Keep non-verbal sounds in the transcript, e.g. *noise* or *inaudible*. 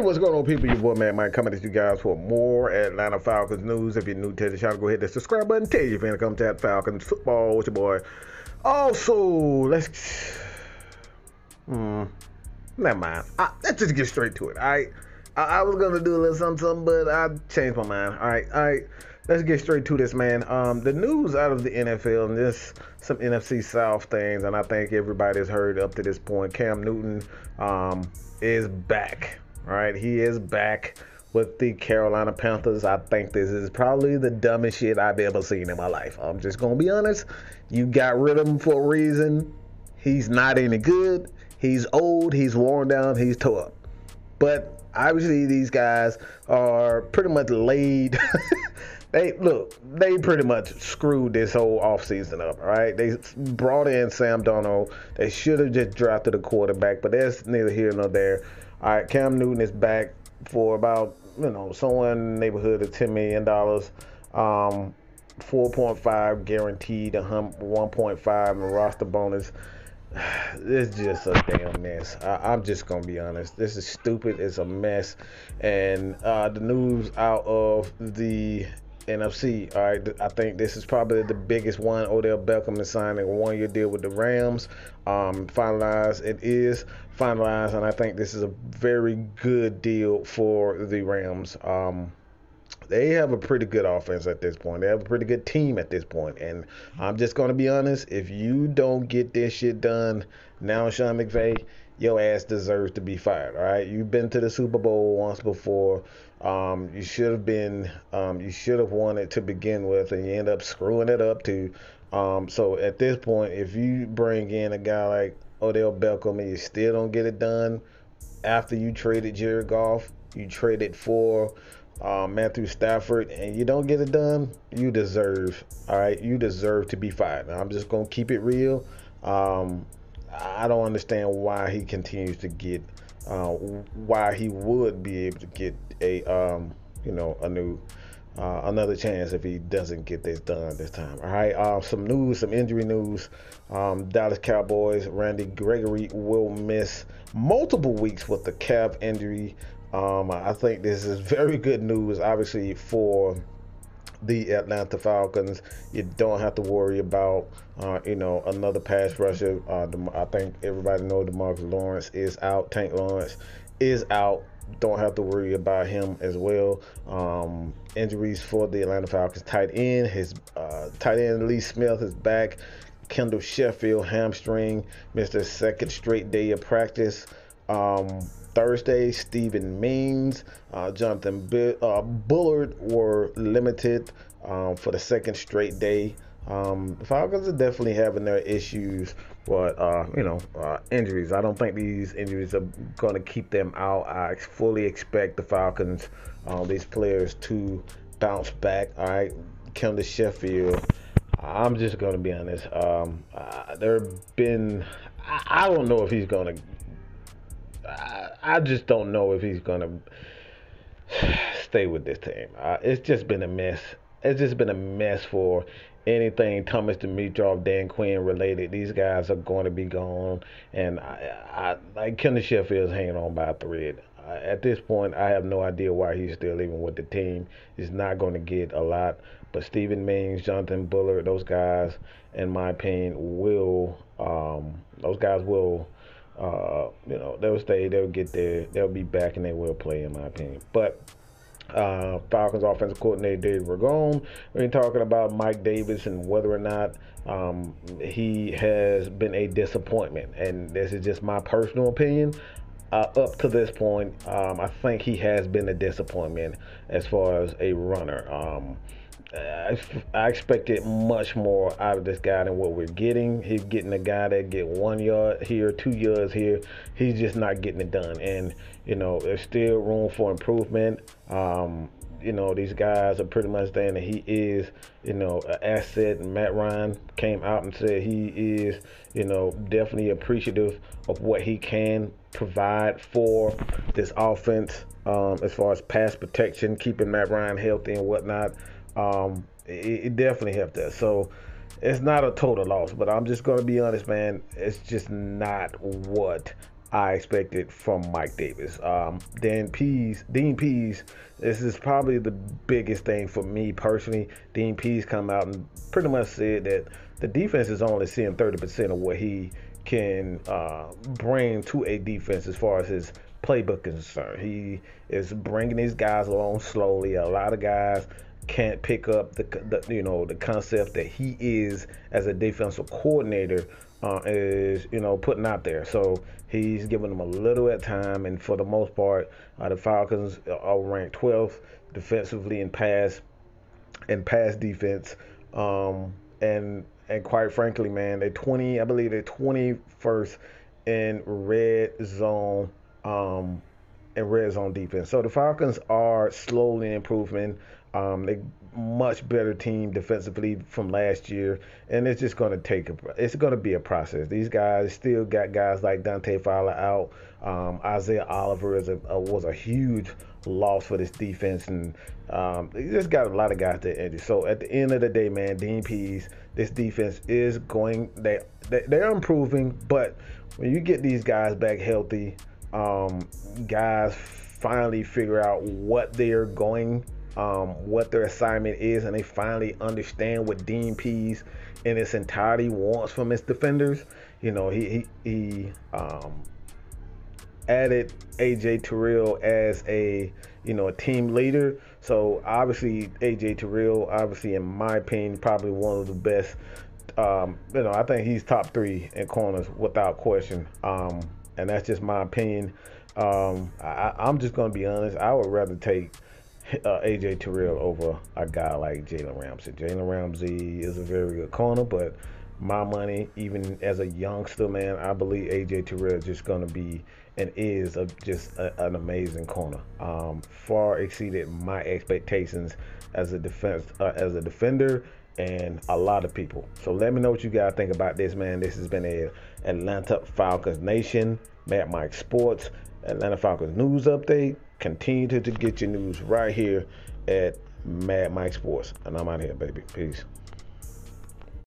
What's going on, people? Your boy Mad Mike coming at you guys for more Atlanta Falcons news. If you're new to the channel, go hit the subscribe button. Tell your you're gonna come to Falcons football with your boy. Also, let's. Hmm. Never mind. I, let's just get straight to it. All right. I, I was gonna do a little something, something, but I changed my mind. All right. All right. Let's get straight to this, man. Um, the news out of the NFL and this some NFC South things, and I think everybody's heard up to this point. Cam Newton um, is back. All right, he is back with the Carolina Panthers. I think this is probably the dumbest shit I've ever seen in my life. I'm just gonna be honest. You got rid of him for a reason. He's not any good. He's old. He's worn down. He's tore up. But obviously, these guys are pretty much laid. *laughs* they look. They pretty much screwed this whole offseason up. All right. They brought in Sam Darnold. They should have just drafted a quarterback, but that's neither here nor there. All right, Cam Newton is back for about you know somewhere in the neighborhood of ten million dollars. Um, 4.5 guaranteed, a 1.5 and roster bonus. *sighs* It's just a damn mess. I, am just gonna be honest. This is stupid. It's a mess, and uh, the news out of the NFC. All right, I think this is probably the biggest one. Odell Beckham is signing a one-year deal with the Rams. Um, finalized. It is finalized, and I think this is a very good deal for the Rams. Um, they have a pretty good offense at this point. They have a pretty good team at this point. And I'm just going to be honest. If you don't get this shit done now, Sean McVay, your ass deserves to be fired. All right, you've been to the Super Bowl once before. Um, you should have been. Um, you should have won it to begin with, and you end up screwing it up too. Um, so at this point, if you bring in a guy like Odell Beckham and you still don't get it done after you traded Jared Goff, you traded for uh, Matthew Stafford, and you don't get it done, you deserve. All right, you deserve to be fired. Now, I'm just gonna keep it real. Um, I don't understand why he continues to get, uh, why he would be able to get a, um, you know, a new, uh, another chance if he doesn't get this done this time. All right, uh, some news, some injury news. Um, Dallas Cowboys, Randy Gregory will miss multiple weeks with the calf injury. Um, I think this is very good news, obviously, for the Atlanta Falcons. You don't have to worry about, uh, you know, another pass rusher. Uh, I think everybody knows DeMarcus Lawrence is out. Tank Lawrence is out. Don't have to worry about him as well. Um, injuries for the Atlanta Falcons tight end. His uh, tight end Lee Smith is back. Kendall Sheffield hamstring missed a second straight day of practice. Um, Thursday, Steven Means, uh, Jonathan B- uh, Bullard were limited um, for the second straight day. Um, the Falcons are definitely having their issues, but uh, you know, uh, injuries. I don't think these injuries are going to keep them out. I fully expect the Falcons, uh, these players, to bounce back. All right, Kendall Sheffield. I'm just going to be honest. Um, uh, there have been. I, I don't know if he's going to I, just don't know if he's gonna *sighs* stay with this team. Uh, it's just been a mess. It's just been a mess for anything Thomas Dimitroff, Dan Quinn related. These guys are going to be gone, and I, I like Kenneth Sheffield's hanging on by a thread. At this point, I have no idea why he's still even with the team. He's not going to get a lot, but Steven Means, Jonathan Bullard, those guys, in my opinion, will um, those guys will uh, you know, they'll stay, they'll get there, they'll be back, and they will play, in my opinion. But uh, Falcons offensive coordinator Dave Ragone. We're talking about Mike Davis and whether or not um, he has been a disappointment. And this is just my personal opinion. Uh, up to this point, um, I think he has been a disappointment as far as a runner. Um, I, I expected much more out of this guy than what we're getting. He's getting a guy that get one yard here, two yards here. He's just not getting it done, and you know there's still room for improvement. Um, you know these guys are pretty much saying that he is, you know, an asset. And Matt Ryan came out and said he is, you know, definitely appreciative of what he can provide for this offense um, as far as pass protection, keeping Matt Ryan healthy and whatnot um, it, it definitely helped us. So it's not a total loss, but I'm just gonna be honest, man. It's just not what I expected from Mike Davis. Um, Dan Pees, Dean Pees, this is probably the biggest thing for me personally. Dean Pees come out and pretty much said that the defense is only seeing 30% of what he can uh, bring to a defense as far as his playbook is concerned. He is bringing these guys along slowly. A lot of guys can't pick up the, the you know the concept that he is as a defensive coordinator uh, is you know putting out there. So he's giving them a little at time, and for the most part, uh, the Falcons are ranked 12th defensively in pass in pass defense. Um, and and quite frankly, man, they're 20. I believe they're 21st in red zone. Um, in red zone defense. So the Falcons are slowly improving. Um, they much better team defensively from last year, and it's just going to take a, it's going to be a process. These guys still got guys like Dante Fowler out. Um, Isaiah Oliver is a, a, was a huge loss for this defense, and um, they just got a lot of guys that injured. So at the end of the day, man, Dean Pees, this defense is going they, they they're improving, but when you get these guys back healthy, um, guys finally figure out what they're going um, what their assignment is, and they finally understand what Dean Pees in its entirety wants from his defenders. You know, he he, he um, added AJ Terrell as a you know a team leader. So obviously AJ Terrell, obviously in my opinion, probably one of the best. Um, you know, I think he's top three in corners without question. Um, and that's just my opinion. Um, I, I'm just gonna be honest. I would rather take *laughs* uh, AJ Terrell over a guy like Jalen Ramsey. Jalen Ramsey is a very good corner, but my money, even as a youngster, man, I believe AJ Terrell is just going to be and is a, just a, an amazing corner. Um, far exceeded my expectations as a defense, uh, as a defender, and a lot of people. So let me know what you guys think about this, man. This has been a Atlanta Falcons Nation, Mad Mike Sports, Atlanta Falcons news update. Continue to, to get your news right here at Mad Mike Sports. And I'm out here, baby. Peace.